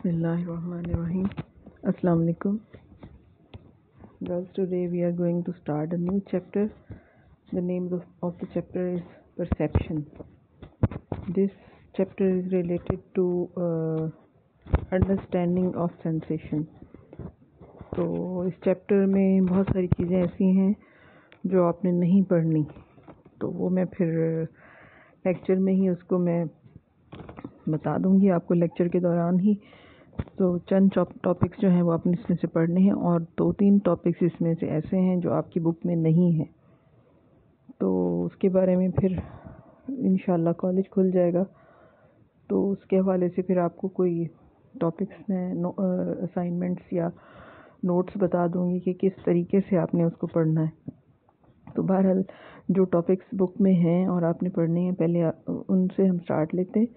बसमिल्लाम Allam girls today we are going to start a new chapter the name of the chapter is perception this chapter is related to understanding of sensation तो इस chapter में बहुत सारी चीज़ें ऐसी हैं जो आपने नहीं पढ़नी। तो वो मैं फिर uh, लेक्चर में ही उसको मैं बता दूँगी आपको लेक्चर के दौरान ही। तो चंद टॉपिक्स जो हैं वो आपने इसमें से पढ़ने हैं और दो तीन टॉपिक्स इसमें से ऐसे हैं जो आपकी बुक में नहीं हैं। तो उसके बारे में फिर इन कॉलेज खुल जाएगा। तो उसके हवाले से फिर आपको कोई टॉपिक्स में असाइनमेंट्स या नोट्स बता दूँगी कि किस तरीके से आपने उसको पढ़ना है। तो बहरहाल जो टॉपिक्स बुक में हैं और आपने पढ़ने हैं, पहले उनसे हम स्टार्ट लेते हैं।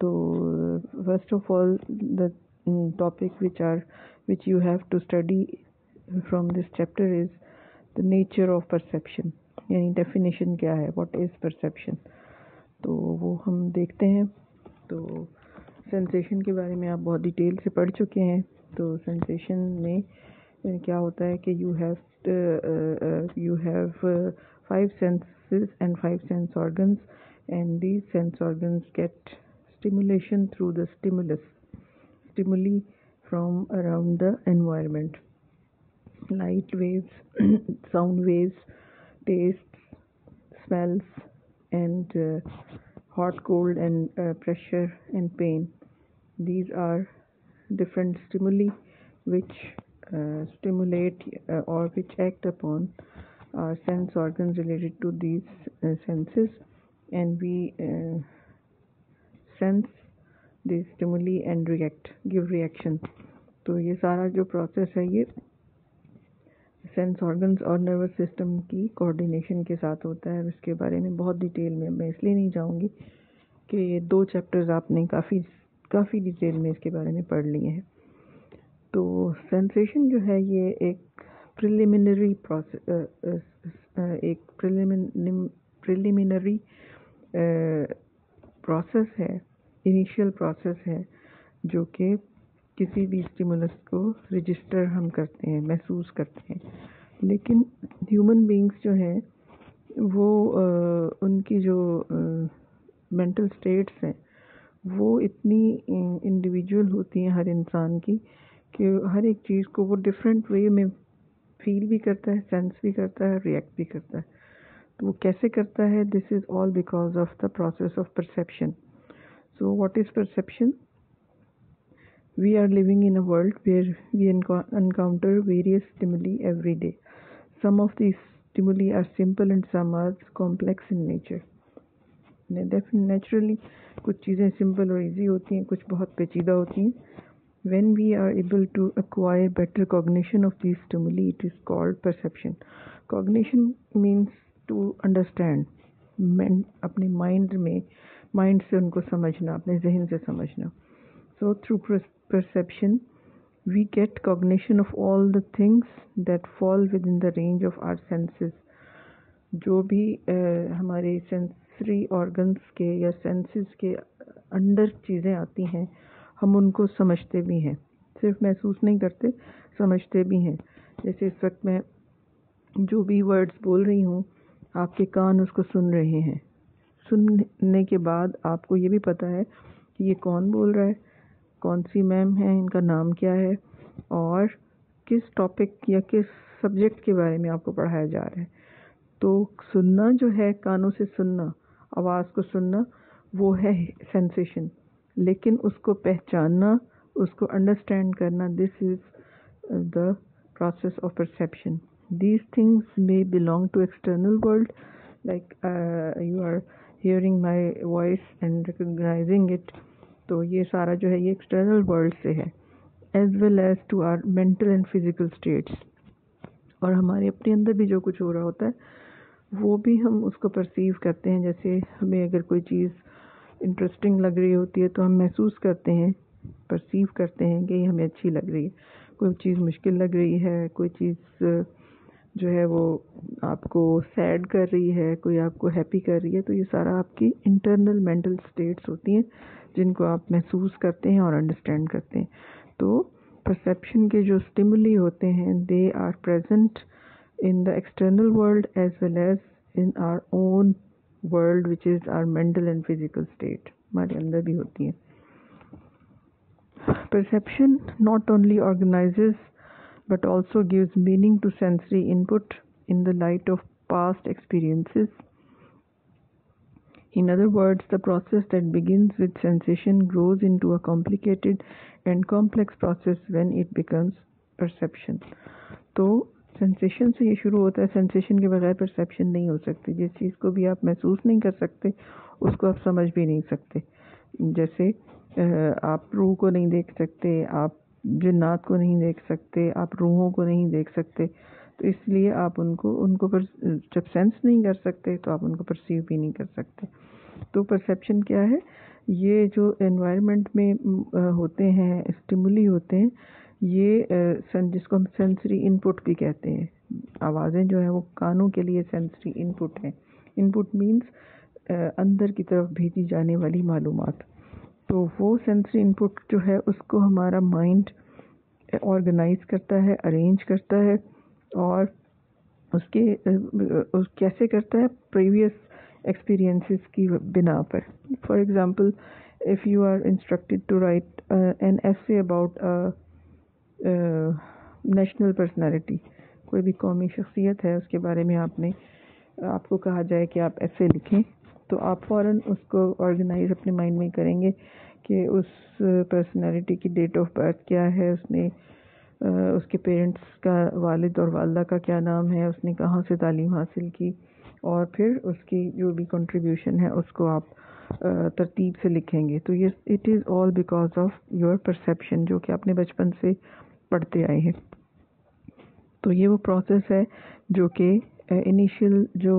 तो first of all the topic which are which you have to study from this chapter is the nature of perception यानी डेफिनेशन क्या है? व्हाट इज़ परसेप्शन तो वो हम देखते हैं। तो सेंसेशन के बारे में आप बहुत डिटेल से पढ़ चुके हैं। तो सेंसेशन में क्या होता है कि you have you have five senses and five sense organs and these sense organs get stimulation through the stimulus. Stimuli from around the environment. Light waves sound waves tastes smells and uh, hot cold and uh, pressure and pain. These are different stimuli which uh, stimulate uh, or which act upon our sense organs related to these uh, senses. And we uh, sense the stimuli and react give reaction तो ये सारा जो process है, ये sense organs और nervous system की coordination के साथ होता है। इसके बारे में बहुत डिटेल में, मैं इसलिए नहीं जाऊँगी कि ये दो चैप्टर्स आपने काफ़ी काफ़ी डिटेल में इसके बारे में पढ़ लिए हैं। तो सेंसेशन जो है, ये एक प्रिलिमिनरी प्रोसेस एक प्रिलिमिनरी प्रोसेस है। इनिशियल प्रोसेस है, जो कि किसी भी स्टिमुलस को रजिस्टर हम करते हैं, महसूस करते हैं। लेकिन ह्यूमन बींग्स जो हैं, वो उनकी जो मेंटल स्टेट्स हैं, वो इतनी इंडिविजुअल होती हैं हर इंसान की कि हर एक चीज़ को वो डिफरेंट वे में फील भी करता है सेंस भी करता है रिएक्ट भी करता है। तो वो कैसे करता है? This is all because of the process of perception so what is perception we are living in a world where we encounter various stimuli every day. Some of these stimuli are simple and some are complex in nature. Naturally, कुछ चीज़ें simple और easy होती हैं कुछ बहुत पेचीदा होती हैं when we are able to acquire better cognition of these stimuli it is called perception cognition means to understand अपने माइंड में माइंड से उनको समझना अपने जहन से समझना। So through perception we get cognition of all the things that fall within the range of our senses. जो भी uh, हमारे सेंसरी ऑर्गन्स के या सेंसेस के अंडर चीज़ें आती हैं हम उनको समझते भी हैं। सिर्फ़ महसूस नहीं करते समझते भी हैं। जैसे इस वक्त मैं जो भी वर्ड्स बोल रही हूँ आपके कान उसको सुन रहे हैं। सुनने के बाद आपको ये भी पता है कि ये कौन बोल रहा है कौन सी मैम है इनका नाम क्या है और किस टॉपिक या किस सब्जेक्ट के बारे में आपको पढ़ाया जा रहा है। तो सुनना जो है कानों से सुनना आवाज़ को सुनना वो है सेंसेशन लेकिन उसको पहचानना उसको अंडरस्टैंड करना this is the of perception these things may belong to external world like uh, you are hearing my voice and recognizing it तो ये सारा जो है ये एक्सटर्नल वर्ल्ड से है as well as to our mental and physical states और हमारे अपने अंदर भी जो कुछ हो रहा होता है, वो भी हम उसको परसीव करते हैं। जैसे हमें अगर कोई चीज़ इंटरेस्टिंग लग रही होती है तो हम महसूस करते हैं परसीव करते हैं कि हमें अच्छी लग रही है। कोई चीज़ मुश्किल लग रही है, कोई चीज़ जो है वो आपको सैड कर रही है, कोई आपको हैप्पी कर रही है तो ये सारा आपकी इंटरनल मेंटल स्टेट्स होती हैं, जिनको आप महसूस करते हैं और अंडरस्टैंड करते हैं। तो परसेप्शन के जो स्टिमुली होते हैं they are present in the external world as well as in our own world which is our mental and physical state हमारे अंदर भी होती हैं। Perception not only organizes but also gives meaning to sensory input in the light of past experiences. In other words, the process that begins with sensation grows into a complicated and complex process when it becomes perception. तो sensation से ये शुरू होता है sensation के बगैर perception नहीं हो सकती जिस चीज़ को भी आप महसूस नहीं कर सकते उसको आप समझ भी नहीं सकते जैसे आप रूह को नहीं देख सकते आप जन्नात को नहीं देख सकते, आप रूहों को नहीं देख सकते तो इसलिए आप उनको उनको पर, जब सेंस नहीं कर सकते तो आप उनको परसीव भी नहीं कर सकते। तो परसेप्शन क्या है? ये जो एनवायरनमेंट में होते हैं स्टिमुली होते हैं, ये जिसको हम सेंसरी इनपुट भी कहते हैं। आवाज़ें जो हैं, वो कानों के लिए सेंसरी इनपुट हैं। इनपुट मीन्स अंदर की तरफ़ भेजी जाने वाली मालूमात। तो वो सेंसरी इनपुट जो है, उसको हमारा माइंड ऑर्गेनाइज करता है अरेंज करता है और उसके उस कैसे करता है प्रीवियस एक्सपीरियंसेस की बिना पर। For example if you are instructed to write an essay about national personality कोई भी कौमी शख्सियत है, उसके बारे में आपने, आपको कहा जाए कि आप ऐसे लिखें। तो आप फ़ौर उसको ऑर्गेनाइज अपने माइंड में करेंगे कि उस पर्सनालिटी की डेट ऑफ़ बर्थ क्या है, उसने उसके पेरेंट्स का वालिद और वालदा का क्या नाम है, उसने कहाँ से तालीम हासिल की और फिर उसकी जो भी कंट्रीब्यूशन है उसको आप तरतीब से लिखेंगे। तो ये it is all because of your perception जो कि आपने बचपन से पढ़ते आए हैं। तो ये वो प्रोसेस है जो कि इनिशियल जो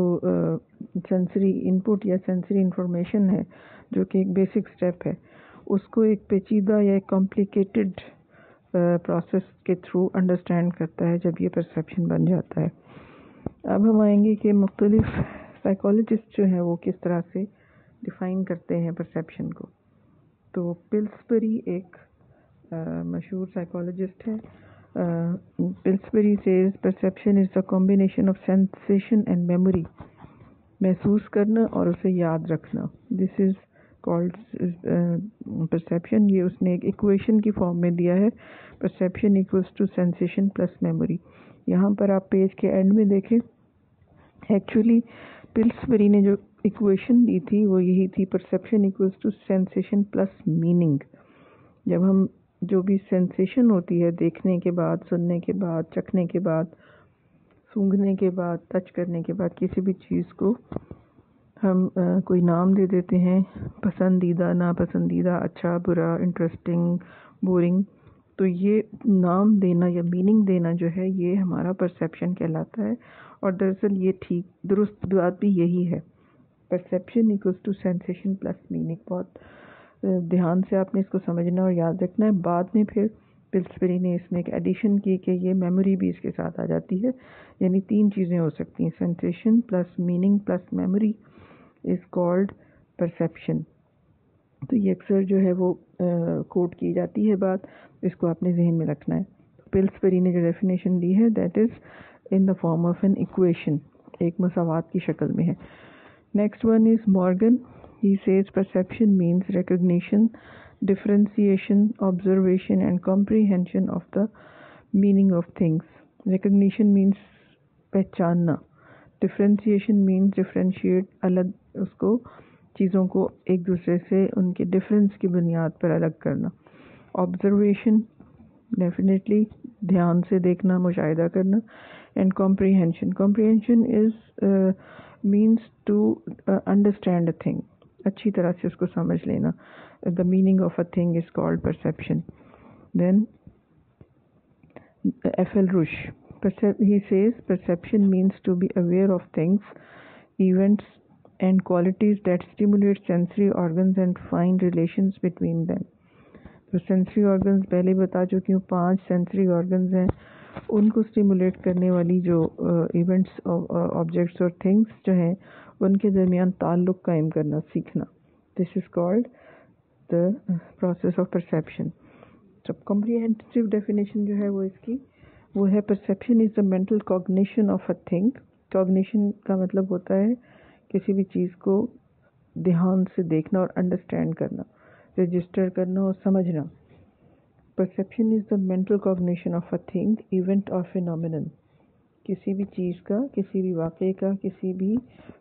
सेंसरी इनपुट या सेंसरी इंफॉर्मेशन है, जो कि एक बेसिक स्टेप है। उसको एक पेचीदा या एक कॉम्प्लिकेटेड प्रोसेस के थ्रू अंडरस्टैंड करता है जब ये परसेप्शन बन जाता है। अब हम आएँगे कि मुख्तलिफ़ साइकोलॉजिस्ट जो हैं वो किस तरह से डिफ़ाइन करते हैं परसेप्शन को। तो पिल्सबरी एक मशहूर साइकोलॉजिस्ट है। Pillsbury says perception is the combination of sensation and memory महसूस करना और उसे याद रखना। दिस इज़ कॉल्ड परसेप्शन ये उसने एक इक्वेशन की फॉर्म में दिया है। Perception equals to sensation plus memory यहाँ पर आप पेज के एंड में देखें। एक्चुअली पिल्सबरी ने जो इक्वेशन दी थी, वो यही थी perception equals to sensation plus meaning जब हम जो भी सेंसेशन होती है, देखने के बाद, सुनने के बाद, चखने के बाद सूंघने के बाद टच करने के बाद किसी भी चीज़ को हम कोई नाम दे देते हैं, पसंदीदा, नापसंदीदा अच्छा बुरा इंटरेस्टिंग बोरिंग तो ये नाम देना या मीनिंग देना जो है, ये हमारा परसेप्शन कहलाता है और दरअसल ये ठीक, दुरुस्त बात भी यही है। Perception equals to sensation plus meaning बहुत ध्यान से आपने इसको समझना और याद रखना है। बाद में फिर पिल्सबेरी ने इसमें एक एडिशन की कि ये मेमोरी भी इसके साथ आ जाती है। यानी तीन चीज़ें हो सकती हैं sensation plus meaning plus memory is called perception तो ये अक्सर जो है वो कोट की जाती है बात इसको आपने जहन में रखना है। पिल्सबेरी ने जो डेफिनेशन दी है that is in the form of an equation एक मसावत की शक्ल में है। Next one is Morgan He says perception means recognition, differentiation, observation, and comprehension of the meaning of things. Recognition means पहचानना. डिफ्रेंशिएशन मीन्स डिफ्रेंशिएट अलग उसको चीज़ों को एक दूसरे से उनके डिफरेंस की बुनियाद पर अलग करना. ऑब्जर्वेशन डेफिनेटली ध्यान से देखना मुशाहिदा करना. And comprehension comprehension is means to understand a thing अच्छी तरह से उसको समझ लेना। The meaning of a thing is called perception then F L Ruch he says perception means to be aware of things events and qualities that stimulate sensory organ and find relation between than तो sensory organs पहले बता चुकी हूँ, पाँच sensory organ हैं। उनको stimulate करने वाली जो इवेंट्स ऑब्जेक्ट्स और थिंग्स जो हैं, उनके दरमियान ताल्लुक़ कायम करना सीखना। This is called the process of perception जब कॉम्प्रिहेंसिव डेफिनेशन जो है वो इसकी, वो है perception is the mental cognition of a thing cognition का मतलब होता है किसी भी चीज़ को ध्यान से देखना और अंडरस्टैंड करना रजिस्टर करना और समझना। Perception is the mental cognition of a thing event और फिनोमिनन किसी भी चीज़ का किसी भी वाक़े का किसी भी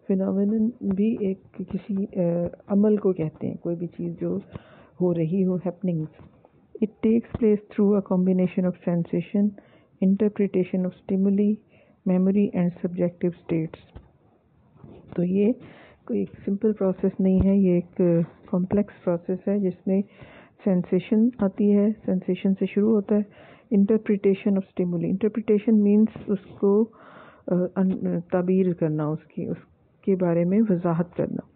फिनोमिनन भी एक किसी आ, अमल को कहते हैं। कोई भी चीज़ जो हो रही हो happenings it takes place through a combination of sensation interpretation of stimuli memory and subjective states तो ये कोई एक सिंपल प्रोसेस नहीं है ये एक कॉम्प्लेक्स प्रोसेस है जिसमें सेंसेशन आती है सेंसेशन से शुरू होता है interpretation of stimuli interpretation means उसको ताबीर करना, उसकी, उसके बारे में वजाहत करना.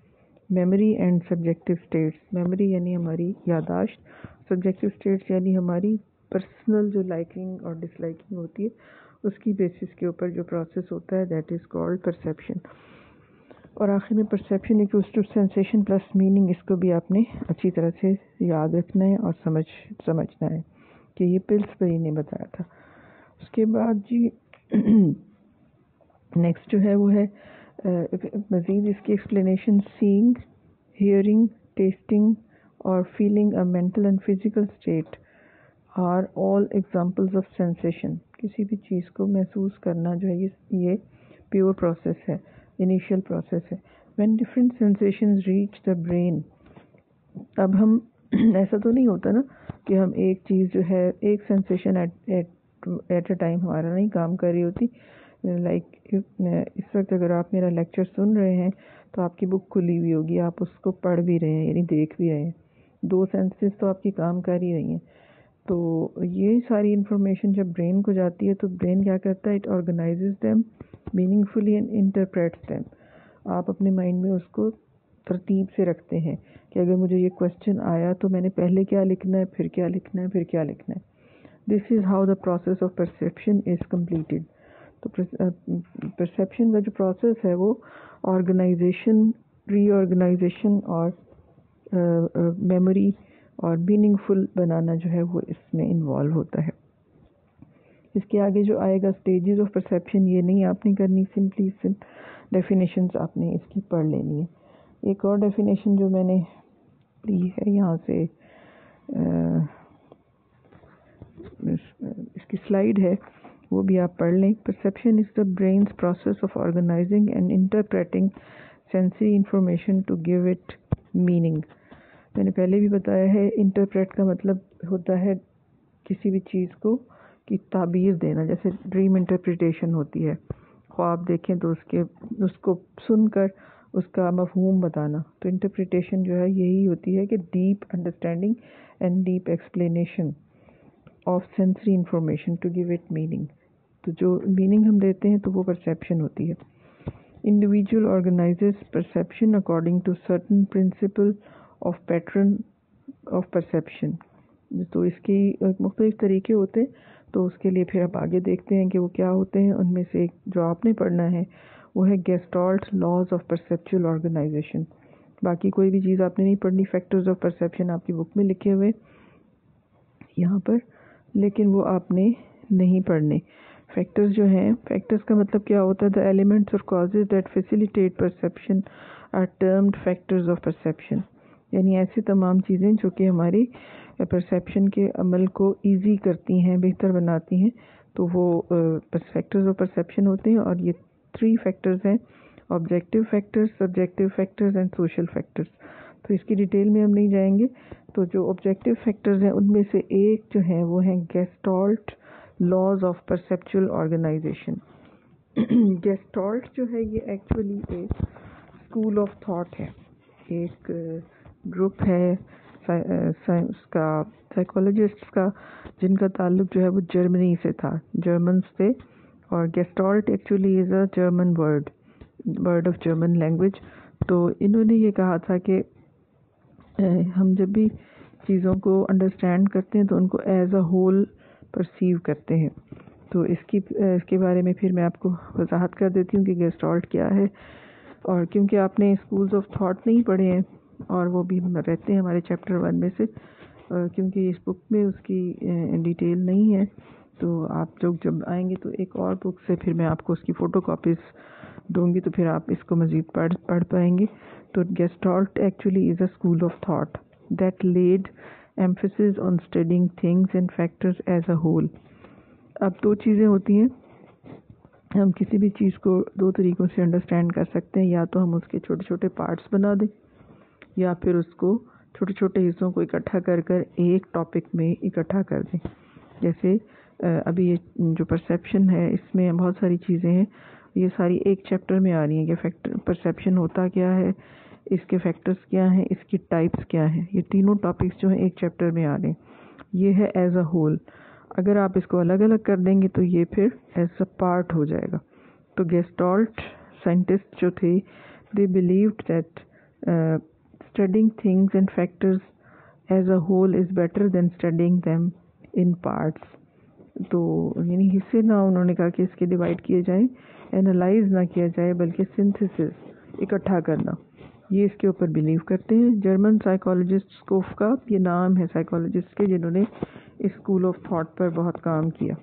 Memory and subjective states memory यानी हमारी यादाश्त. सब्जेक्टिव स्टेट्स यानी हमारी पर्सनल जो लाइकिंग और डिसलाइकिंग होती है, उसकी बेसिस के ऊपर जो प्रोसेस होता है दैट इज़ कॉल्ड परसेप्शन और आखिर में perception equals to sensation plus meaning इसको भी आपने अच्छी तरह से याद रखना है और समझ, समझना है कि ये पिल्स पर ने बताया था। उसके बाद जी नेक्स्ट जो है वो है मज़ीद इसकी एक्सप्लेनेशन सीइंग हियरिंग टेस्टिंग और feeling a mental and physical state are all examples of sensation किसी भी चीज़ को महसूस करना जो है ये ये प्योर प्रोसेस है। इनिशियल प्रोसेस है। When different sensations reach the brain अब हम ऐसा तो नहीं होता ना कि हम एक चीज़ जो है एक सेंसेशन एट अ टाइम हमारा नहीं काम कर रही होती। लाइक like, इस वक्त अगर आप मेरा लेक्चर सुन रहे हैं तो आपकी बुक खुली हुई होगी आप उसको पढ़ भी रहे हैं यानी देख भी रहे हैं। दो सेंसेस तो आपकी काम कर ही रही हैं। तो ये सारी इन्फॉर्मेशन जब ब्रेन को जाती है तो ब्रेन क्या करता है? It organize them meaningfully and interprets them आप अपने माइंड में उसको तरतीब से रखते हैं कि अगर मुझे ये क्वेश्चन आया तो मैंने पहले क्या लिखना है, फिर क्या लिखना है, फिर क्या लिखना है। This is how the process of perception is completed तो परसेप्शन का जो प्रोसेस है वो ऑर्गेनाइजेशन रीऑर्गेनाइजेशन और मेमोरी और मीनिंगफुल बनाना जो है वो इसमें इन्वॉल्व होता है। इसके आगे जो आएगा स्टेजेस ऑफ़ परसेप्शन ये नहीं आपने करनी सिंपली सिम डेफिनेशंस आपने इसकी पढ़ लेनी है। एक और डेफिनेशन जो मैंने ली है यहाँ से आ, इसकी स्लाइड है वो भी आप पढ़ लें। Perception is the brain's process of organizing and interpreting sensory information to give it meaning मैंने पहले भी बताया है इंटरप्रेट का मतलब होता है किसी भी चीज़ को कि ताबीर देना, जैसे ड्रीम इंटरप्रिटेशन होती है। ख्वाब देखें तो उसके, उसको सुनकर उसका मफहूम बताना। तो इंटरप्रिटेशन जो है, यही होती है कि deep understanding and deep explanation of sensory information to give it meaning तो जो मीनिंग हम देते हैं तो वो परसेप्शन होती है। Individual organizes perception according to certain principle of pattern of perception तो इसकी मुख्तलिफ़ तरीके होते हैं तो उसके लिए फिर आप आगे देखते हैं कि वो क्या होते हैं। उनमें से एक जो आपने पढ़ना है, वो है gestalt laws of perceptual organization बाकी कोई भी चीज़ आपने नहीं पढ़नी फैक्टर्स ऑफ़ परसेप्शन आपकी बुक में लिखे हुए, यहाँ पर, लेकिन वो आपने नहीं पढ़ने। फैक्टर्स जो हैं फैक्टर्स का मतलब क्या होता है? द एलिमेंट्स और causes that facilitate perception are termed factors of perception यानी ऐसी तमाम चीज़ें जो कि हमारी परसेप्शन के अमल को इजी करती हैं, बेहतर बनाती हैं तो वो फैक्टर्स ऑफ़ परसेप्शन होते हैं और ये थ्री फैक्टर्स हैं objective factors subjective factors and social factors तो इसकी डिटेल में हम नहीं जाएँगे। तो जो ऑब्जेक्टिव फैक्टर्स हैं, उनमें से एक जो है, वो है gestalt laws of perceptual organization gestalt जो है, ये एक्चुअली एक स्कूल ऑफ़ थॉट है। एक ग्रुप है उसका साइकोलॉजिस्ट का जिनका ताल्लुक जो है वो जर्मनी से था जर्मन्स थे और gestalt actually is a German word word of German language तो इन्होंने ये कहा था कि हम जब भी चीज़ों को अंडरस्टैंड करते हैं तो उनको एज अ होल परसीव करते हैं। तो इसकी इसके बारे में फिर मैं आपको वजाहत कर देती हूँ कि गेस्टॉल्ट क्या है। और क्योंकि आपने स्कूल्स ऑफ़ थॉट नहीं पढ़े हैं और वो भी रहते हैं हमारे चैप्टर वन में से। क्योंकि इस बुक में उसकी डिटेल नहीं है। तो आप लोग जब आएँगे तो एक और बुक से फिर मैं आपको उसकी फ़ोटो कापीज़ दूँगी तो फिर आप इसको मज़ीद पढ़ पढ़ पाएँगे। तो gestalt actually is a school of thought that laid emphasis on studying things and factors as a whole अब दो चीज़ें होती हैं। हम किसी भी चीज़ को दो तरीक़ों से अंडरस्टैंड कर सकते हैं। या तो हम उसके छोटे छोटे पार्ट्स बना दें। या फिर उसको छोटे छोटे हिस्सों को इकट्ठा कर कर एक टॉपिक में इकट्ठा कर दें। जैसे अभी ये जो परसेप्शन है, इसमें बहुत सारी चीज़ें हैं। ये सारी एक चैप्टर में आ रही हैं कि फैक्टर परसेप्शन होता क्या है, इसके फैक्टर्स क्या हैं, इसकी टाइप्स क्या हैं। ये तीनों टॉपिक्स जो हैं एक चैप्टर में आ रहे हैं। ये है एज अ होल अगर आप इसको अलग अलग कर देंगे तो ये फिर एज अ पार्ट हो जाएगा। तो गेस्टॉल्ट साइंटिस्ट जो थे they believed that studying things and factors as a whole is better than studying them in parts तो यानी हिस्से ना उन्होंने कहा कि इसके डिवाइड किए जाएँ एनालाइज ना किया जाए, बल्कि सिंथेसिस इकट्ठा करना। ये इसके ऊपर बिलीव करते हैं। जर्मन साइकोलॉजिस्ट कोफ का ये नाम है साइकोलॉजिस्ट के, जिन्होंने स्कूल ऑफ़ थॉट पर बहुत काम किया।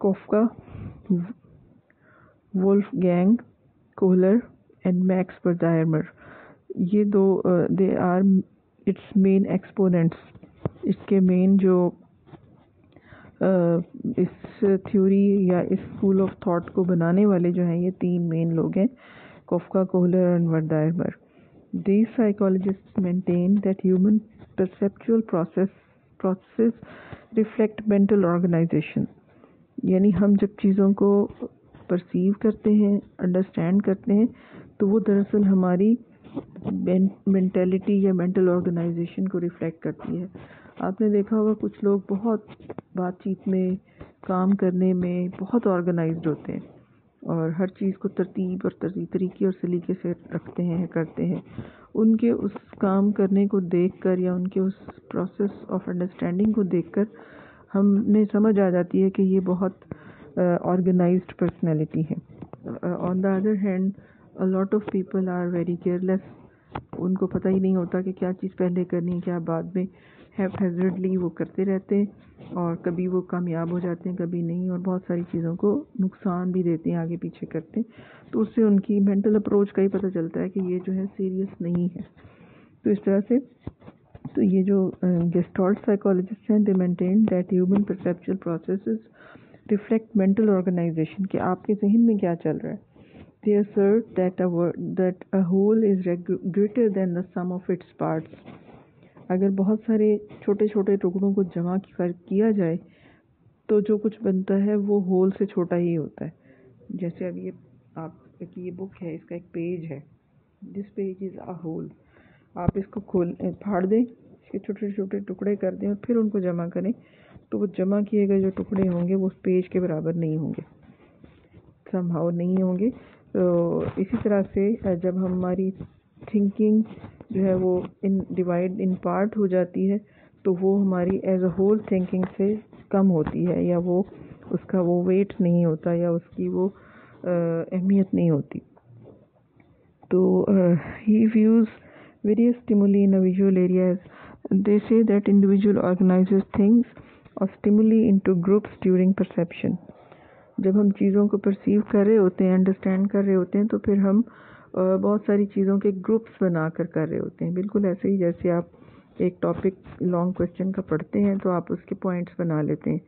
Koffka Wolfgang Kohler and Max पर ये दो they are its main exponents इसके मेन जो इस थ्योरी या इस स्कूल ऑफ़ थॉट को बनाने वाले जो हैं, ये तीन मेन लोग हैं, Koffka, Kohler and Wertheimer these psychologist maintain that human perceptual process process reflect mental organization यानी हम जब चीज़ों को परसीव करते हैं अंडरस्टैंड करते हैं तो वो दरअसल हमारी मेंटेलिटी या मेंटल ऑर्गेनाइजेशन को रिफ्लेक्ट करती है। आपने देखा होगा कुछ लोग बहुत बातचीत में, काम करने में बहुत ऑर्गेनाइज्ड होते हैं और हर चीज़ को तरतीब और तरीके और सलीके से रखते हैं, करते हैं। उनके उस काम करने को देखकर या उनके उस प्रोसेस ऑफ़ अंडरस्टैंडिंग को देखकर हमें समझ आ जाती है कि ये बहुत ऑर्गेनाइज्ड पर्सनैलिटी है। On the other hand a lot of people are very careless उनको पता ही नहीं होता कि क्या चीज़ पहले करनी है, क्या बाद में। हैजर्डली वो करते रहते हैं और कभी वो कामयाब हो जाते हैं, कभी नहीं और बहुत सारी चीज़ों को नुकसान भी देते हैं, आगे पीछे करते हैं। तो उससे उनकी मेंटल अप्रोच का ही पता चलता है कि ये जो है सीरियस नहीं है। तो इस तरह से तो ये जो गेस्टॉल्ट साइकोलॉजिस्ट हैं they maintain that human perceptual process reflect mental organization कि आपके जहन में क्या चल रहा है। दे assert that a whole is greater than the sum of its parts. अगर बहुत सारे छोटे छोटे टुकड़ों को जमा किया जाए तो जो कुछ बनता है वो होल से छोटा ही होता है। जैसे अब ये, आप की ये बुक है, इसका एक पेज है this page is a whole आप इसको खोल, फाड़ दें, इसके छोटे छोटे टुकड़े कर दें और फिर उनको जमा करें तो वो जमा किए गए जो टुकड़े होंगे, वो उस पेज के बराबर नहीं होंगे। संभाव नहीं होंगे। तो इसी तरह से जब हमारी थिंकिंग जो है वो इन डिवाइड इन पार्ट हो जाती है तो वो हमारी एज अ होल थिंकिंग से कम होती है, या वो उसका वो वेट नहीं होता, या उसकी वो अहमियत नहीं होती। तो he views various stimuli in visual areas they say that individual organizes things और stimuli into groups during perception जब हम चीज़ों को परसीव कर रहे होते हैं अंडरस्टैंड कर रहे होते हैं तो फिर हम बहुत सारी चीज़ों के ग्रुप्स बना कर कर रहे होते हैं। बिल्कुल ऐसे ही जैसे आप एक टॉपिक लॉन्ग क्वेश्चन का पढ़ते हैं तो आप उसके पॉइंट्स बना लेते हैं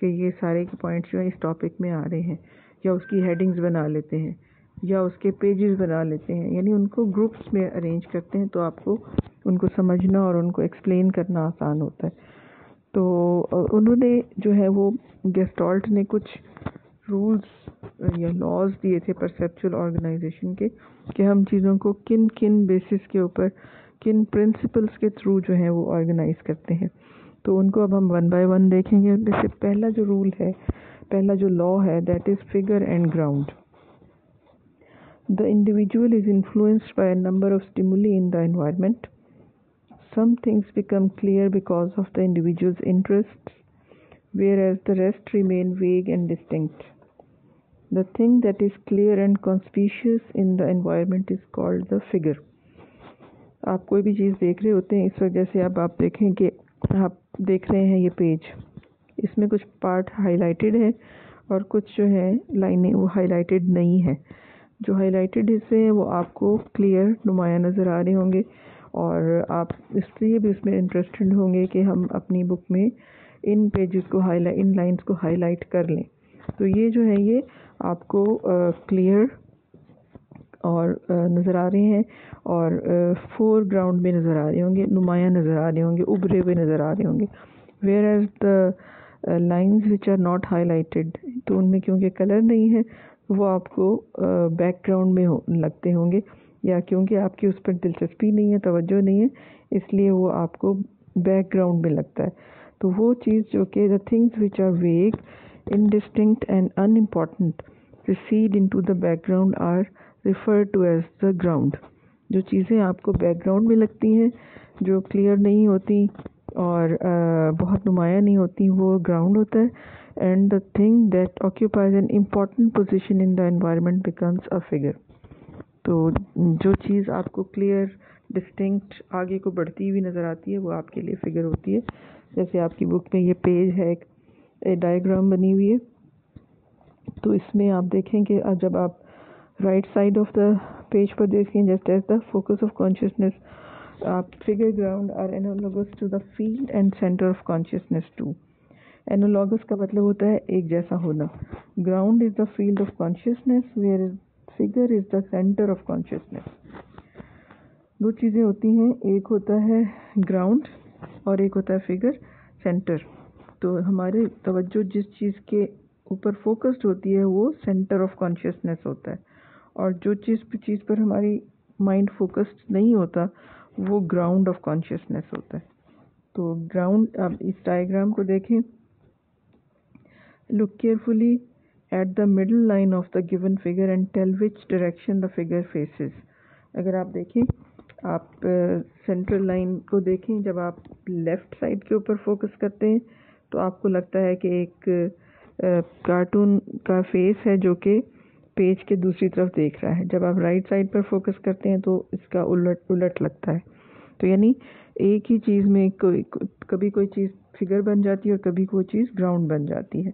कि ये सारे के पॉइंट्स जो हैं इस टॉपिक में आ रहे हैं, या उसकी हेडिंग्स बना लेते हैं, या उसके पेजेस बना लेते हैं। यानी उनको ग्रुप्स में अरेंज करते हैं तो आपको उनको समझना और उनको एक्सप्लेन करना आसान होता है। तो उन्होंने जो है वो गेस्टॉल्ट ने कुछ रूल्स या लॉज दिए थे परसेप्चुअल ऑर्गेनाइजेशन के, कि हम चीज़ों को किन किन बेसिस के ऊपर, किन प्रिंसिपल्स के थ्रू जो है वो ऑर्गेनाइज करते हैं। तो उनको अब हम वन बाय वन देखेंगे। जैसे पहला जो रूल है, पहला जो लॉ है that is figure and ground the individual is influenced by a number of stimuli in the environment some things become clear because of the individual's interests, whereas the rest remain vague and distinct. The thing that is clear and conspicuous in the environment is called the figure. आप कोई भी चीज़ देख रहे होते हैं, इस वजह से अब आप देखें कि आप देख रहे हैं ये पेज। इसमें कुछ पार्ट हाईलाइटेड है और कुछ जो है लाइनें वो हाईलाइटेड नहीं है। जो हाईलाइटेड हिस्से हैं वो आपको क्लियर नुमाया नज़र आ रहे होंगे और आप इसलिए भी उसमें इंटरेस्टेड होंगे कि हम अपनी बुक में इन पेजेस को हाईलाइट इन लाइंस को हाईलाइट कर लें। तो ये जो है ये आपको क्लियर और नज़र आ रहे हैं और फोर ग्राउंड में नज़र आ रहे होंगे, नुमाया नज़र आ रहे होंगे, उभरे हुए नज़र आ रहे होंगे। Whereas the lines which are not highlighted तो उनमें क्योंकि कलर नहीं है, वो आपको बैकग्राउंड में हो, लगते होंगे या क्योंकि आपकी उस पर दिलचस्पी नहीं है, तवज्जो नहीं है, इसलिए वो आपको बैकग्राउंड में लगता है। तो वो चीज़ जो कि the things which are vague indistinct and unimportant recede into the background are referred to as the ground. जो चीज़ें आपको बैकग्राउंड में लगती हैं जो क्लियर नहीं होती और आ, बहुत नुमाया नहीं होती वो ग्राउंड होता है। And the thing that occupies an important position in the environment becomes a figure तो जो चीज़ आपको क्लियर डिस्टिंक्ट आगे को बढ़ती हुई नज़र आती है वो आपके लिए फिगर होती है। जैसे आपकी बुक में ये पेज है एक डायग्राम बनी हुई है। तो इसमें आप देखें कि जब आप right side of the page पर देखें just as the focus of consciousness आप figure ground are analogous to the field and centre of consciousness to analogous का मतलब होता है एक जैसा होना। Ground is the field of consciousness where figure is the centre of consciousness दो चीज़ें होती हैं, एक होता है ग्राउंड और एक होता है फिगर सेंटर तो हमारे तवज्जो जिस चीज़ के ऊपर फोकस्ड होती है वो सेंटर ऑफ़ कॉन्शियसनेस होता है। और जो चीज़ चीज़ पर हमारी माइंड फोकस्ड नहीं होता वो ग्राउंड ऑफ़ कॉन्शियसनेस होता है। तो ग्राउंड आप इस डायग्राम को देखें। Look carefully at the middle line of the given figure and tell which direction the figure faces अगर आप देखें आप सेंट्रल uh, लाइन को देखें जब आप लेफ़्ट साइड के ऊपर फोकस करते हैं तो आपको लगता है कि एक कार्टून का फेस है जो कि पेज के दूसरी तरफ़ देख रहा है। जब आप राइट साइड पर फोकस करते हैं तो इसका उलट उलट लगता है। तो यानी एक ही चीज़ में कोई, कभी कोई चीज़ फिगर बन जाती है और कभी कोई चीज़ ग्राउंड बन जाती है।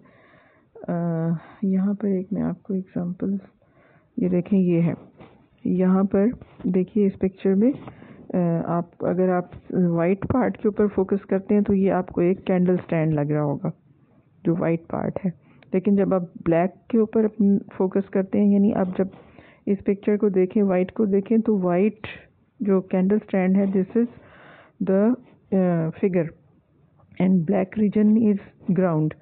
यहाँ पर एक मैं आपको एग्ज़ाम्पल ये देखें, ये है। यहाँ पर देखिए इस पिक्चर में आप, अगर आप वाइट पार्ट के ऊपर फोकस करते हैं तो ये आपको एक कैंडल स्टैंड लग रहा होगा। जो वाइट पार्ट है। लेकिन जब आप ब्लैक के ऊपर फोकस करते हैं यानी आप जब इस पिक्चर को देखें वाइट को देखें तो वाइट जो कैंडल स्टैंड है this is the figure and black region is ground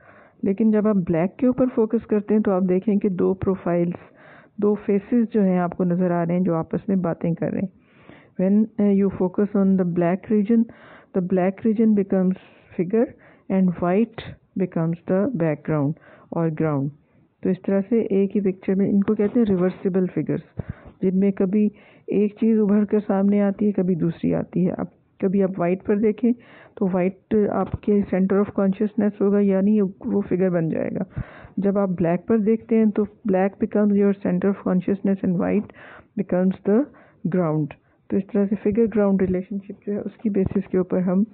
लेकिन जब आप ब्लैक के ऊपर फोकस करते हैं तो आप देखें कि दो प्रोफाइल्स दो फेसेस जो हैं आपको नज़र आ रहे हैं जो आपस में बातें कर रहे हैं। Uh, you focus on the black region the black region becomes figure and white becomes the background और ग्राउंड तो इस तरह से एक ही पिक्चर में इनको कहते हैं रिवर्सिबल फिगर्स जिनमें कभी एक चीज़ उभर कर सामने आती है, कभी दूसरी आती है। अब कभी आप वाइट पर देखें तो वाइट आपके सेंटर ऑफ़ कॉन्शियसनेस होगा, यानी वो फिगर बन जाएगा। जब आप ब्लैक पर देखते हैं तो black becomes your centre of consciousness and white becomes the ground तो इस तरह से फिगर ग्राउंड रिलेशनशिप जो है, उसकी बेसिस के ऊपर हम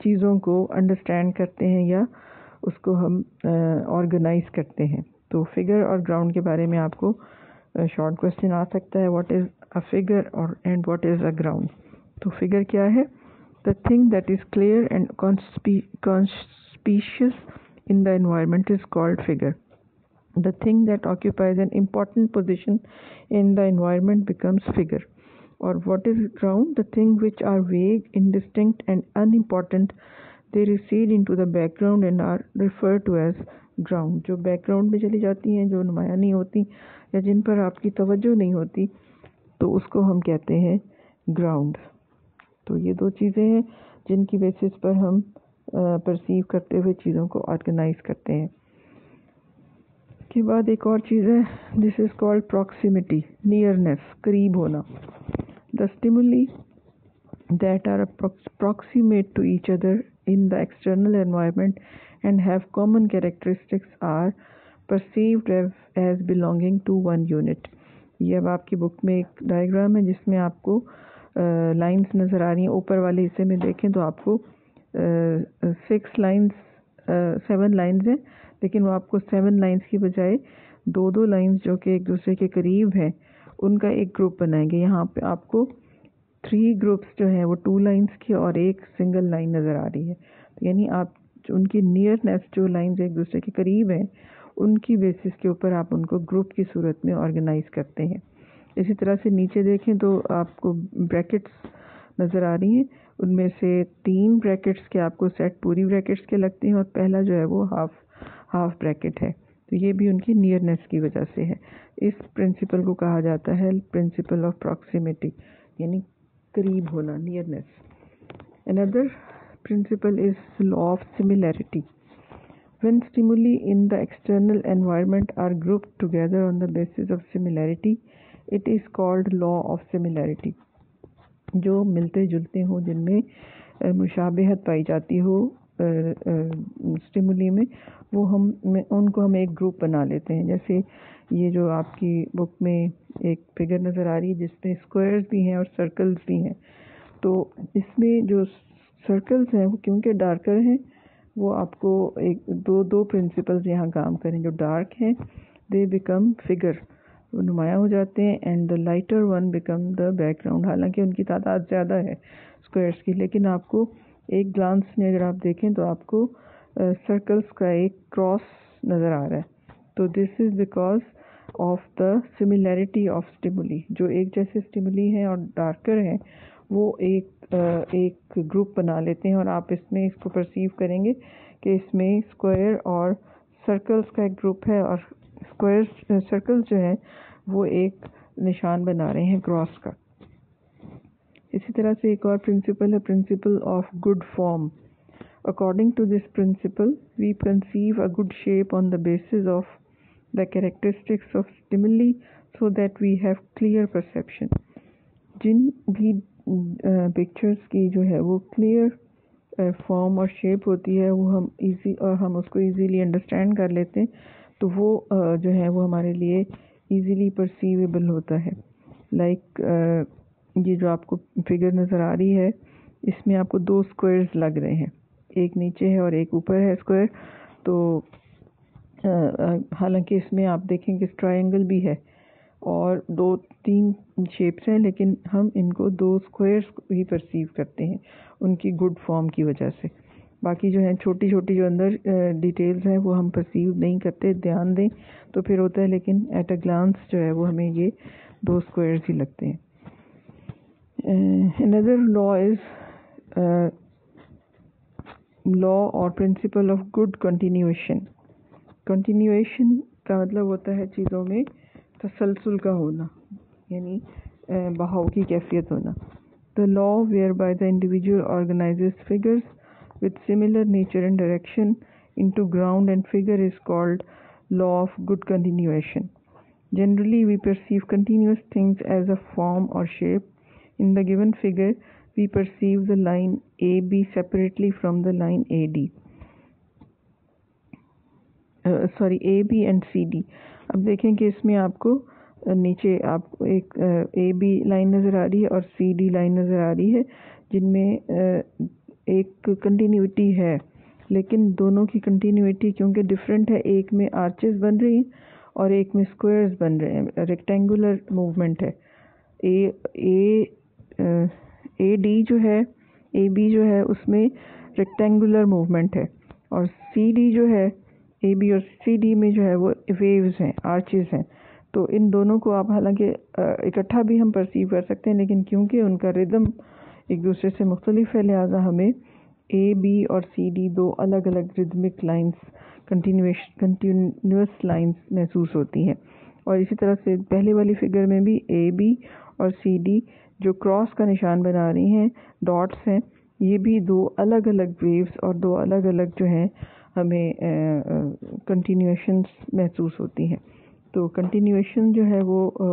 चीज़ों को अंडरस्टैंड करते हैं या उसको हम ऑर्गेनाइज करते हैं। तो फिगर और ग्राउंड के बारे में आपको शॉर्ट क्वेश्चन आ सकता है व्हाट इज़ अ फिगर और and what is a ground तो फिगर क्या है? The thing that is clear and conspicuous in the environment is called figure the thing that occupies an important position in the environment becomes figure or what is ground? The things which are vague, indistinct, and unimportant they recede into the background and are refer to as ground जो background में चली जाती हैं, जो नुमाया नहीं होती या जिन पर आपकी तवज्जो नहीं होती तो उसको हम कहते हैं ग्राउंड तो ये दो चीज़ें हैं जिनकी बेसिस पर हम परसीव करते हुए चीज़ों को ऑर्गेनाइज करते हैं। के बाद एक और चीज़ है this is called proximity nearness करीब होना। The stimuli that are approximate to each other in the external environment and have common characteristics are perceived as belonging to one unit. ये अब आपकी बुक में एक डायग्राम है जिसमें आपको लाइंस uh, नज़र आ रही हैं। ऊपर वाले हिस्से में देखें तो आपको सिक्स लाइंस सेवन लाइंस हैं। लेकिन वो आपको सेवन लाइंस की बजाय दो दो लाइंस जो कि एक दूसरे के करीब हैं उनका एक ग्रुप बनाएँगे। यहाँ पे आपको थ्री ग्रुप्स जो हैं, वो टू लाइंस की और एक सिंगल लाइन नज़र आ रही है। तो यानी आप उनकी नियरनेस जो लाइंस एक दूसरे के करीब हैं, उनकी बेसिस के ऊपर आप उनको ग्रुप की सूरत में ऑर्गेनाइज करते हैं। इसी तरह से नीचे देखें तो आपको ब्रैकेट्स नज़र आ रही हैं। उनमें से तीन ब्रैकेट्स के आपको सेट पूरी ब्रैकेट्स के लगते हैं और पहला जो है वो हाफ़ हाफ़ ब्रैकेट है। तो ये भी उनकी नियरनेस की वजह से है। इस प्रिंसिपल को कहा जाता है प्रिंसिपल ऑफ़ प्रॉक्सिमिटी यानी करीब होना nearness another principle is law of similarity when stimuli in the external environment are group together on the basis of similarity it is called law of similarity जो मिलते जुलते हों, जिनमें मुशाबहत पाई जाती हो स्टिमुली में वो हम उनको हम एक ग्रुप बना लेते हैं। जैसे ये जो आपकी बुक में एक फिगर नज़र आ रही है, जिसमें स्क्वायर्स भी हैं और सर्कल्स भी हैं। तो इसमें जो सर्कल्स हैं, वो क्योंकि डार्कर हैं, वो आपको एक, दो दो प्रिंसिपल्स यहाँ काम करें। जो डार्क हैं दे बिकम फिगर नुमाया हो जाते हैं and the lighter one become the background हालाँकि उनकी तादाद ज़्यादा है स्क्वायर्स की, लेकिन आपको एक ग्लांस में अगर आप देखें तो आपको सर्कल्स का एक क्रॉस नज़र आ रहा है। तो this is because of the similarity of stimuli जो एक जैसे स्टिमुली हैं और डार्कर हैं, वो एक एक ग्रुप बना लेते हैं और आप इसमें इसको परसीव करेंगे कि इसमें स्क्वायर और सर्कल्स का एक ग्रुप है और स्क्वायर सर्कल्स जो है, वो एक निशान बना रहे हैं क्रॉस का। इसी तरह से एक और प्रिंसिपल है principle of good form according to this principle we conceive a good shape on the basis of the characteristics of stimuli so that we have clear perception जिन भी पिक्चर्स की जो है वो क्लियर फॉर्म और shape होती है, वो हम इजी और हम उसको इजीली अंडरस्टैंड कर लेते हैं तो वो जो है वो हमारे लिए इजीली परसीवेबल होता है। लाइक ये जो आपको फिगर नज़र आ रही है, इसमें आपको दो स्क्वायर्स लग रहे हैं। एक नीचे है और एक ऊपर है स्क्वायर तो हालाँकि इसमें आप देखें कि ट्रायंगल भी है और दो, तीन शेप्स हैं, लेकिन हम इनको दो स्क्वायर्स ही परसीव करते हैं उनकी गुड फॉर्म की वजह से। बाकी जो है छोटी छोटी जो अंदर डिटेल्स हैं, वो हम परसीव नहीं करते, ध्यान दें तो फिर होता है, लेकिन एट अ ग्लांस जो है, वो हमें ये दो स्क्वायर्स ही लगते हैं। Another law is लॉ और principle of good continuation continuation का मतलब होता है चीज़ों में तसलसल का होना यानी बहाव की कैफियत होना the law whereby the individual organises figures with similar nature and direction into ground and figure is called law of good continuation. Generally, we perceive continuous things as a form or shape. In the given figure, we perceive the line AB separately from the line AD. Uh, sorry, and C D अब देखें कि इसमें आपको नीचे आपको एक A B line नज़र आ रही है और सी डी लाइन नज़र आ रही है जिनमें एक कंटिन्यूटी है। लेकिन दोनों की कंटिन्यूटी क्योंकि डिफरेंट है एक में आर्चेस बन रही हैं और एक में स्क्वायर्स बन रहे हैं रेक्टेंगुलर मूवमेंट है। ए ए ए डी जो है ए बी जो है उसमें रेक्टेंगुलर मूवमेंट है और सी डी जो है ए बी और सी डी में जो है वो वेव्स हैं आर्चेस हैं। तो इन दोनों को आप हालाँकि इकट्ठा भी हम परसीव कर सकते हैं, लेकिन क्योंकि उनका रिदम एक दूसरे से मुख्तलिफ़ है, लिहाजा हमें ए बी और सी डी दो अलग अलग रिदमिक लाइंस कंटिन्यूस लाइंस महसूस होती हैं। और इसी तरह से पहले वाली फिगर में भी ए बी और सी डी जो क्रॉस का निशान बना रही हैं डॉट्स हैं ये भी दो अलग अलग वेव्स और दो अलग अलग जो हैं हमें कंटिन्यूएशंस महसूस होती हैं। तो कंटिन्यूएशन जो है वो आ,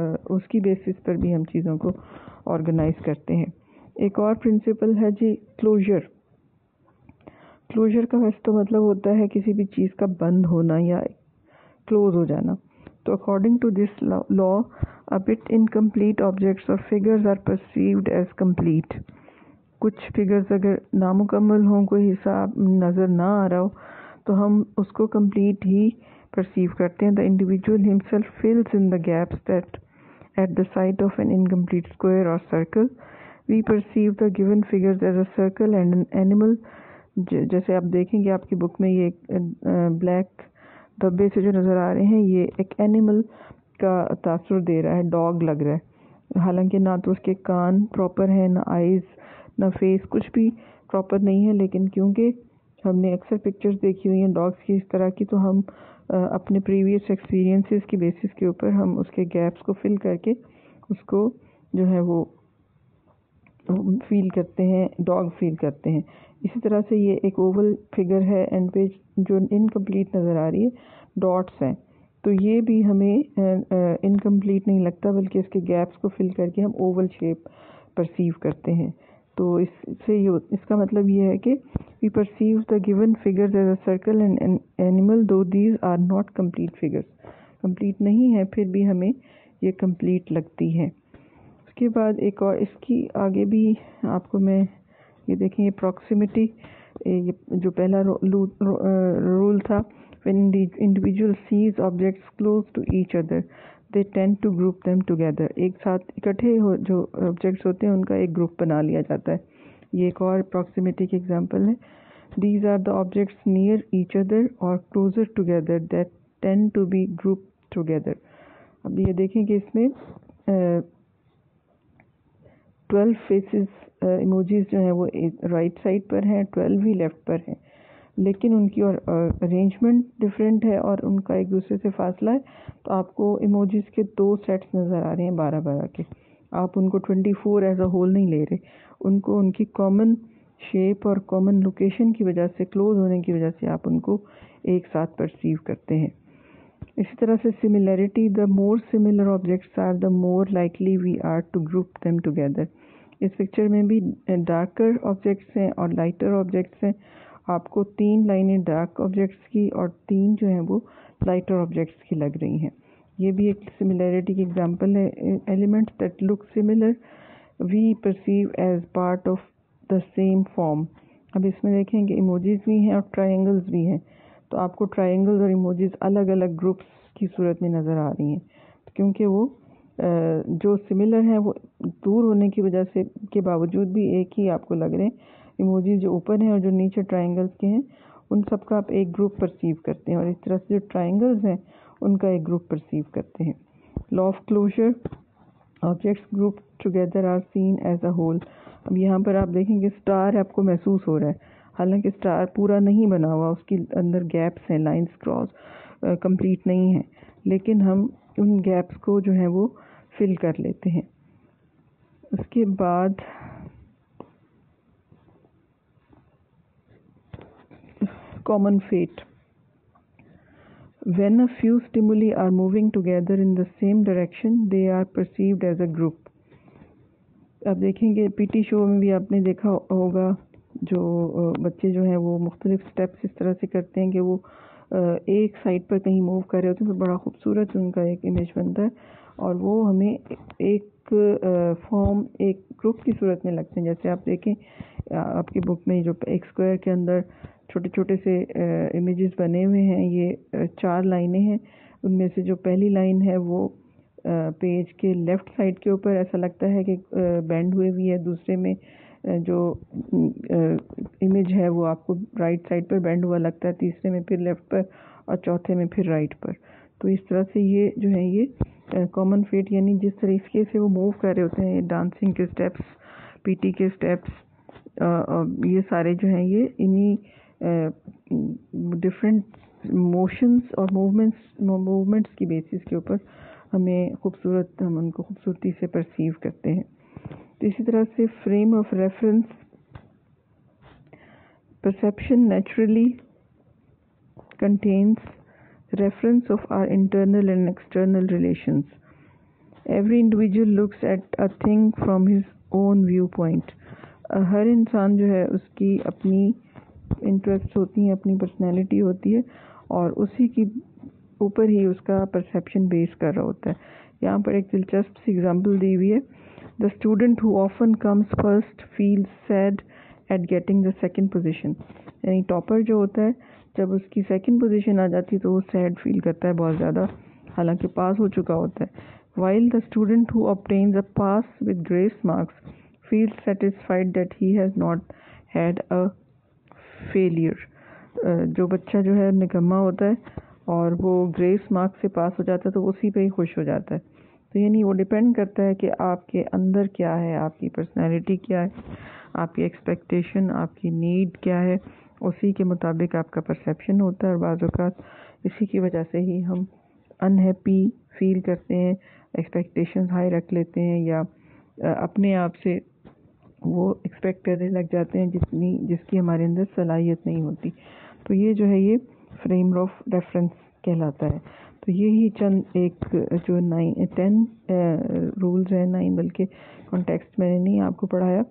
आ, उसकी बेसिस पर भी हम चीज़ों को ऑर्गेनाइज करते हैं। एक और प्रिंसिपल है जी क्लोजर क्लोजर का वैसे तो मतलब होता है किसी भी चीज़ का बंद होना या क्लोज हो जाना। तो according to this law a bit incomplete objects और figures are perceived as complete कुछ फिगर्स अगर नामुकम्मल हों, कोई हिसाब नज़र ना आ रहा हो तो हम उसको कंप्लीट ही परसीव करते हैं. The individual himself fills in the gaps that at the side of an incomplete square और circle we perceive the given figures as a circle and an animal जैसे आप देखेंगे आपकी बुक में ये ब्लैक धब्बे से जो नज़र आ रहे हैं, ये एक एनिमल का तासर दे रहा है, डॉग लग रहा है। हालाँकि ना तो उसके कान प्रॉपर हैं, ना आइज़ ना फेस कुछ भी प्रॉपर नहीं है, लेकिन क्योंकि हमने अक्सर पिक्चर्स देखी हुई हैं डॉग्स की इस तरह की तो हम अपने प्रीवियस एक्सपीरियंसेस की बेसिस के ऊपर हम उसके गैप्स को फिल करके उसको जो है वो फील करते हैं डॉग फील करते हैं। इसी तरह से ये एक ओवल फिगर है एंड पे जो इनकम्प्लीट नज़र आ रही है डॉट्स हैं। तो ये भी हमें इनकम्प्लीट नहीं लगता, बल्कि इसके गैप्स को फिल करके हम ओवल शेप परसीव करते हैं। तो इससे ये, इसका मतलब ये है कि we perceive the given figures as a circle and animal though these are not complete figures complete नहीं है, फिर भी हमें ये कंप्लीट लगती है। उसके बाद एक और, इसकी आगे भी आपको मैं, ये देखें, ये प्रॉक्सिमिटी जो पहला रूल था when the individual sees objects close to each other they tend to group them together एक साथ इकट्ठे हो जो ऑब्जेक्ट्स होते हैं उनका एक ग्रुप बना लिया जाता है ये एक और प्रॉक्सिमिटी की एग्जांपल है these are the objects near each other or closer together that tend to be grouped together अब ये देखें कि इसमें ट्वेल्व फेसेस इमोजीज जो हैं वो राइट साइड पर हैं ट्वेल्व ही लेफ़्ट पर हैं लेकिन उनकी और अरेंजमेंट डिफरेंट है और उनका एक दूसरे से फासला है तो आपको इमोजीज के दो सेट्स नज़र आ रहे हैं बारह बारह के। आप उनको twenty four as a whole नहीं ले रहे। उनको उनकी कॉमन शेप और कॉमन लोकेशन की वजह से क्लोज होने की वजह से आप उनको एक साथ परसीव करते हैं। इसी तरह से similarity the more similar objects are the more likely we are to group them together इस पिक्चर में भी डार्कर ऑब्जेक्ट्स हैं और लाइटर ऑब्जेक्ट्स हैं। आपको तीन लाइनें डार्क ऑब्जेक्ट्स की और तीन जो हैं वो लाइटर ऑब्जेक्ट्स की लग रही हैं। ये भी एक सिमिलैरिटी की एग्जांपल है। Elements that look similar we perceive as part of the same form अब इसमें देखेंगे इमोजीज भी हैं और ट्राइंगल्स भी हैं। तो आपको ट्राइंगल्स और इमोजीज अलग अलग ग्रुप्स की सूरत में नज़र आ रही हैं। क्योंकि वो जो सिमिलर हैं, वो दूर होने की वजह से, के बावजूद भी एक ही आपको लग रहे हैं। इमोजीज जो ऊपर हैं और जो नीचे ट्राइंगल्स के हैं, उन सब का आप एक ग्रुप परसीव करते हैं और इस तरह से जो ट्राइंगल्स हैं, उनका एक ग्रुप परसीव करते हैं। Law of closure objects group together are seen as a whole अब यहाँ पर आप देखेंगे स्टार आपको महसूस हो रहा है। हालाँकि स्टार पूरा नहीं बना हुआ, उसके अंदर गैप्स हैं लाइंस क्रॉस कंप्लीट नहीं है। लेकिन हम उन गैप्स को जो है वो फिल कर लेते हैं। उसके बाद common fate. When a few stimuli are moving together in the same direction, they are perceived as a group. आप देखेंगे पीटी शो में भी आपने देखा होगा जो बच्चे जो हैं वो मुख्तलिफ़ स्टेप्स इस तरह से करते हैं कि वो एक साइड पर कहीं मूव कर रहे होते हैं तो बड़ा खूबसूरत उनका एक इमेज बनता है और वो हमें एक फॉर्म एक ग्रुप की सूरत में लगते हैं जैसे आप देखें आपकी बुक में जो एक स्क्वायर के अंदर छोटे छोटे से इमेजेस बने हुए हैं। ये चार लाइनें हैं। उनमें से जो पहली लाइन है वो पेज के लेफ़्ट साइड के ऊपर ऐसा लगता है कि बैंड हुए हुई है। दूसरे में जो इमेज है वो आपको राइट साइड पर बैंड हुआ लगता है। तीसरे में फिर लेफ़्ट पर और चौथे में फिर राइट पर। तो इस तरह से ये जो है ये कॉमन फेट यानी जिस तरीके से वो मूव कर रहे होते हैं डांसिंग के स्टेप्स पीटी के स्टेप्स ये सारे जो हैं ये इन्हीं डिफरेंट मोशंस और मूवमेंट्स मूवमेंट्स की बेसिस के ऊपर हमें खूबसूरत, हम उनको खूबसूरती से परसीव करते हैं। तो इसी तरह से frame of reference perception naturally contains reference of our internal and external relations every individual looks at a thing from his own view point हर इंसान जो है उसकी अपनी इंटरेस्ट होती हैं, अपनी पर्सनैलिटी होती है और उसी की ऊपर ही उसका परसेप्शन बेस कर रहा होता है। यहाँ पर एक दिलचस्प सी एग्जांपल दी हुई है। The student who often comes first feel sad at getting the second position यानी टॉपर जो होता है, जब उसकी सेकंड पोजीशन आ जाती है तो वो सैड फील करता है बहुत ज़्यादा। हालाँकि पास हो चुका होता है। While the student who obtains a pass with grace marks feel satisfied that he has not had a failure जो बच्चा जो है निकम्मा होता है और वो ग्रेस मार्क्स से पास हो जाता है तो उसी पे ही खुश हो जाता है। तो यानी वो डिपेंड करता है कि आपके अंदर क्या है, आपकी पर्सनैलिटी क्या है, आपकी एक्सपेक्टेशन आपकी नीड क्या है, उसी के मुताबिक आपका परसेप्शन होता है। और बाज़ात इसी की वजह से ही हम अनहैप्पी फील करते हैं एक्सपेक्टेशन हाई रख लेते हैं या अपने आप से वो एक्सपेक्ट करने लग जाते हैं जितनी, जिसकी हमारे अंदर सलाहियत नहीं होती। तो ये जो है ये फ्रेम ऑफ़ रेफरेंस कहलाता है। तो ये ही चंद एक जो नाइन टेन रूल्स हैं नाइन बल्कि कॉन्टेक्स्ट मैंने नहीं आपको पढ़ाया।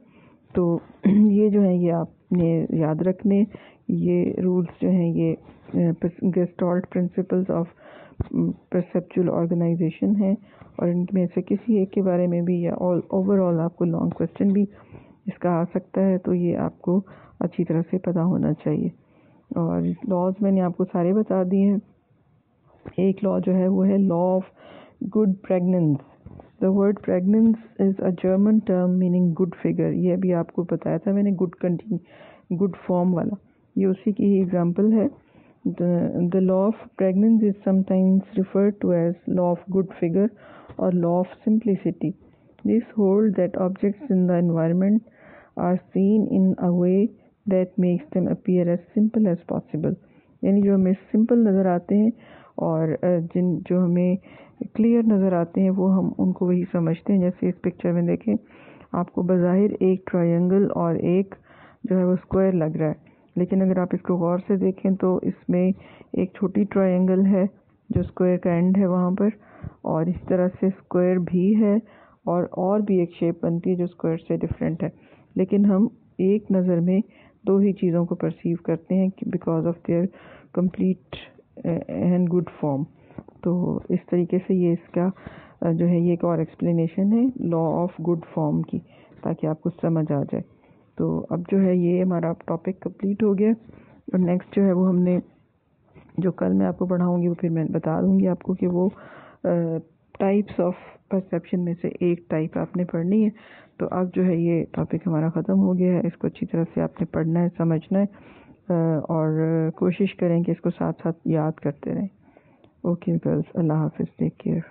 तो ये जो है ये आपने याद रखने, ये रूल्स जो हैं ये gestalt principles of perceptual organization है। और इनमें से किसी एक के बारे में भी या ऑल ओवरऑल आपको लॉन्ग क्वेश्चन भी इसका आ सकता है तो ये आपको अच्छी तरह से पता होना चाहिए। और लॉज मैंने आपको सारे बता दिए हैं। एक लॉ जो है वो है law of good pregnance the word pregnance is a German term meaning good figure ये भी आपको बताया था मैंने गुड कंटिन्यू गुड फॉर्म वाला। ये उसी की ही एग्जांपल है। The law of pregnance is sometimes referred to as law of good figure और law of simplicity this hold that objects in the environment are seen in a way that makes them appear as simple as possible यानी जो हमें simple नज़र आते हैं और जिन, जो हमें क्लियर नज़र आते हैं, वो हम उनको वही समझते हैं। जैसे इस पिक्चर में देखें, आपको बज़ाहिर एक ट्रायंगल और एक जो है वो स्क्वायर लग रहा है। लेकिन अगर आप इसको गौर से देखें तो इसमें एक छोटी ट्रायंगल है, जो स्क्वायर का एंड है वहाँ पर, और इस तरह से स्क्वायर भी है, और और भी एक शेप बनती है जो स्क्वायर से डिफरेंट है। लेकिन हम एक नज़र में दो ही चीज़ों को परसीव करते हैं because of their complete and good form तो इस तरीके से ये इसका, जो है ये एक और एक्सप्लेनेशन है लॉ ऑफ़ गुड फॉर्म की, ताकि आपको समझ आ जाए। तो अब जो है ये हमारा टॉपिक कंप्लीट हो गया। और नेक्स्ट जो है वो हमने जो कल मैं आपको पढ़ाऊँगी वो फिर मैं बता दूँगी आपको कि वो टाइप्स ऑफ़ परसेप्शन में से एक टाइप आपने पढ़नी है। तो अब जो है ये टॉपिक हमारा ख़त्म हो गया है। इसको अच्छी तरह से आपने पढ़ना है, समझना है और कोशिश करें कि इसको साथ साथ याद करते रहें। ओके गर्ल्स अल्लाह हाफिज़ टेक केयर